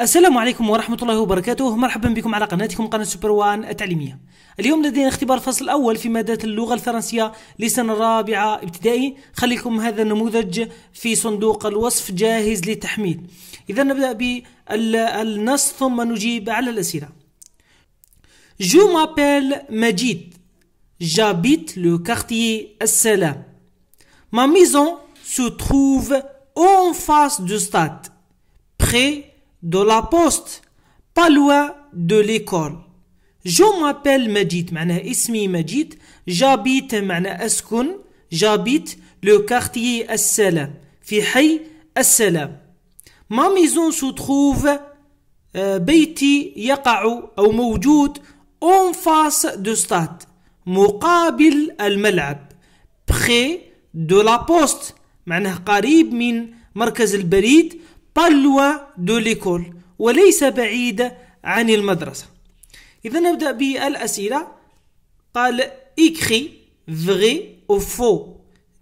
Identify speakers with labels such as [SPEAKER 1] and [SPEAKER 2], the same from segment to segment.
[SPEAKER 1] السلام عليكم ورحمة الله وبركاته. مرحبا بكم على قناتكم قناة سوبر وان التعليمية. اليوم لدينا اختبار الفصل الأول في مادة اللغة الفرنسية لسنة الرابعة ابتدائي. خليكم هذا النموذج في صندوق الوصف جاهز للتحميل. إذا نبدأ بالنص ثم نجيب على الأسئلة. جو مابيل مجيد J'habite le quartier السلام Ma maison se trouve en face du stade, près de la poste pas loin de l'école Je m'appelle Majid معناه اسمي مجيد j'habite معناه أسكن j'habite le quartier السلام في حي السلام ما maison se trouve بيتي يقع أو موجود en face de stade مقابل الملعب de la poste معناه قريب من مركز البريد loin de l'école وليس بعيد عن المدرسة. إذا نبدأ بالأسئلة. قال écrit vrai ou faux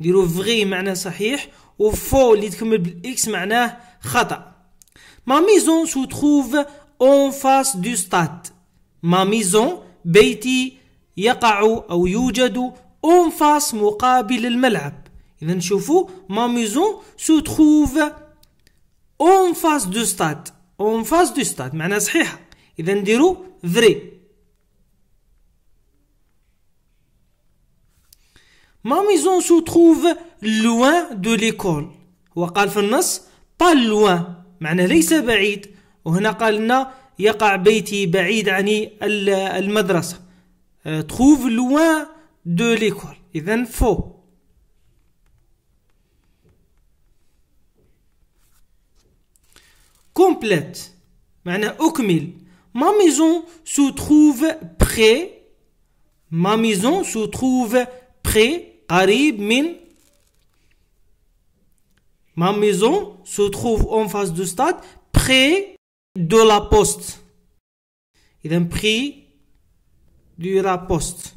[SPEAKER 1] نديرو vrai معناه صحيح و faux اللي تكمل بالإكس معناه خطأ. ما maison se trouve en face du stade. ما maison بيتي يقع أو يوجد en face مقابل الملعب. إذا نشوفوا ما maison se trouve en face du stade en face du stade معناها صحيحة. إذا نديرو vrai. ma maison se trouve loin de l'école؟ هو قال في النص pas loin معناه ليس بعيد. وهنا قال لنا يقع بيتي بعيد عن المدرسة. تروف لوان دو ليكول. إذا فو. complète. Ma maison se trouve près. Ma maison se trouve près. Arib min. Ma maison se trouve en face du stade, près de la poste. Il est prix de la poste.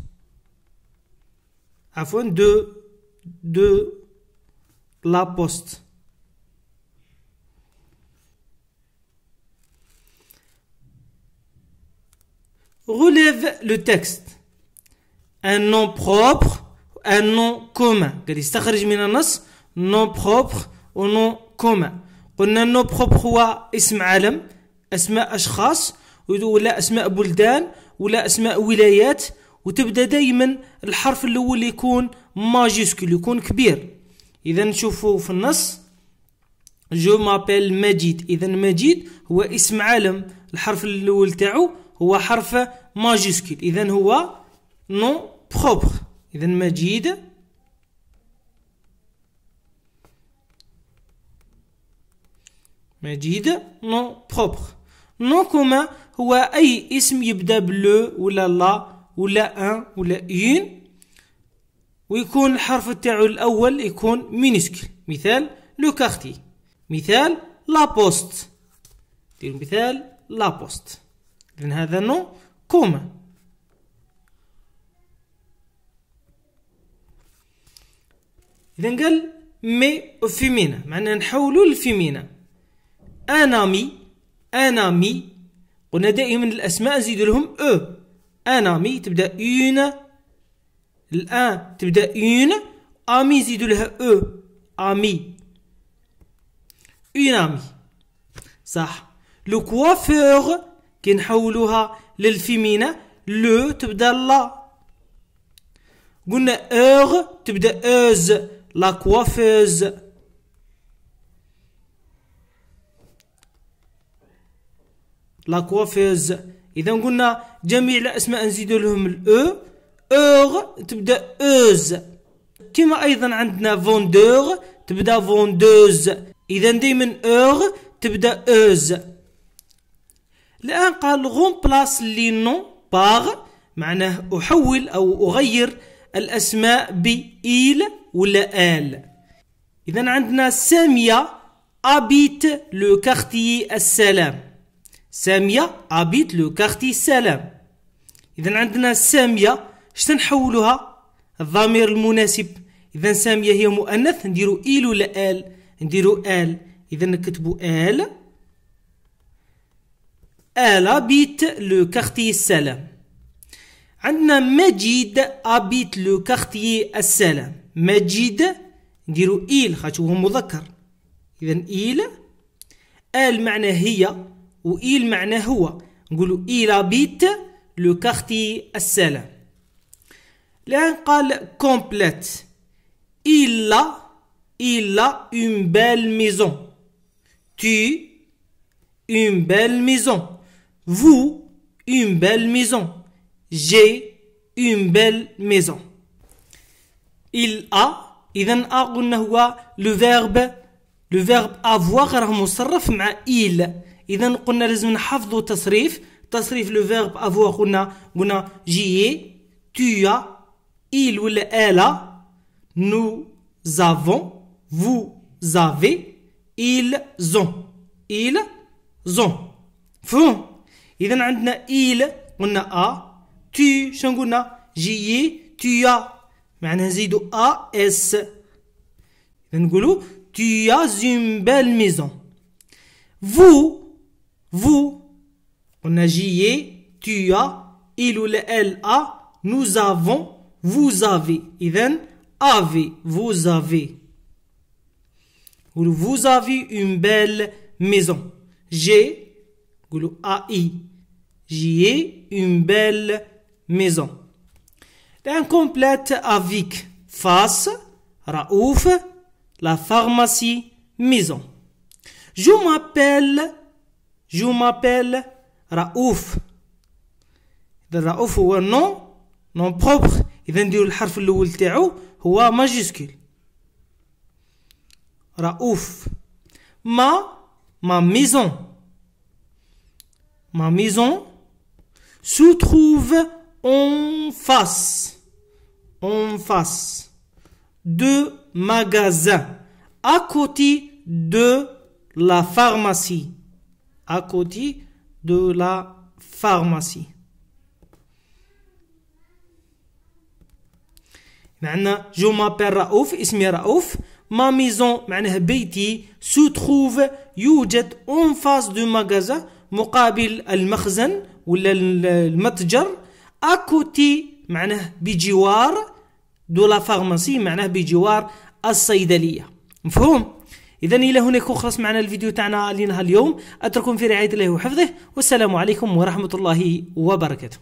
[SPEAKER 1] Afin de, de la poste. Relève le texte. Un nom propre un nom commun. قال يستخرج من النص nom propre و nom commun. قلنا ال nom propre هو اسم علم اسماء اشخاص ولا اسماء بلدان ولا اسماء ولايات وتبدا دائما الحرف الأول يكون majuscule يكون كبير اذا نشوفوا في النص je m'appelle مجيد اذا مجيد هو اسم علم الحرف الأول تاعو هو حرف majuscule إذا هو nom propre. إذا مجيد مجيد nom propre. nom commun هو أي اسم يبدأ ب le ولا la ولا un ولا une. ويكون الحرف تاعو الأول يكون minuscule مثال le quartier. مثال la poste مثال la poste إذن هذا nom commun. إذا قال mets au féminin معناها نحولوا لل féminin un ami un ami قلنا دائما الأسماء نزيد لهم e. un ami تبدأ une ال un تبدأ une ami نزيد لها e. amie une amie صح. le coiffeur كي نحولوها لل féminin le تبدا la. قلنا eur تبدا euse la coiffeuse la coiffeuse إذا قلنا جميع الأسماء نزيد لهم ال e eur تبدا euse كما أيضا عندنا vendeur تبدا vendeuse إذا دائما eur تبدا euse الآن قال remplace les noms par معناه أحول أو أغير الأسماء ب il ولا elle. إذا عندنا سامية habite le quartier السلام. سامية habite le quartier السلام. إذا عندنا سامية اش نحولوها الضمير المناسب. إذا سامية هي مؤنث نديرو إيل ولا آل؟ نديرو آل. إذا نكتبو آل. Elle habite le quartier السلام عندنا مجيد habite le quartier السلام مجيد نديرو إيل خاطر هو مذكر. إذا إيل ال معناه هي و إيل معناه هو. نقولو إيل habite le quartier السلام لأن قال كومبليت il a une belle maison. Tu, une belle maison. Vous, une belle maison. J'ai une belle maison. Il a, إذا a قلنا هو le verbe le verbe avoir راه مصرف مع il إذا قلنا لازم نحفظوا تصريف تصريف le verbe avoir قلنا قلنا جي tu as il ولا elle nous avons, vous avez, ils ont. Ils ont. فهم إذا عندنا إيل قلنا أ tu شنو قلنا جي tu as معناها نزيدو أ اس إذا نقولو tu as une belle maison vous vous قلنا جي tu as il ولا elle a nous avons vous avez إذا avez, vous avez. Vous avez une belle maison. J'ai, AI, j'ai une belle maison. L'incomplète avec face, Raouf, la pharmacie, maison. Je m'appelle, je m'appelle Raouf. Raouf هو nom, nom propre. إذا نديرو الحرف الأول تاعو هو ماجيسكول رؤوف ما ma maison ma maison se trouve en face en face de magasins à côté de la pharmacie à côté de la pharmacie معنا جو مابيل رؤوف اسمي رؤوف ما ميزون معناها بيتي سو تروف يوجد اون فاس دو ماغازا مقابل المخزن ولا المتجر à côté معناه بجوار de la pharmacie معناه بجوار الصيدلية. مفهوم؟ اذا إلى هناك خلص معنا الفيديو تاعنا لنهار اليوم. أترككم في رعاية الله وحفظه والسلام عليكم ورحمة الله وبركاته.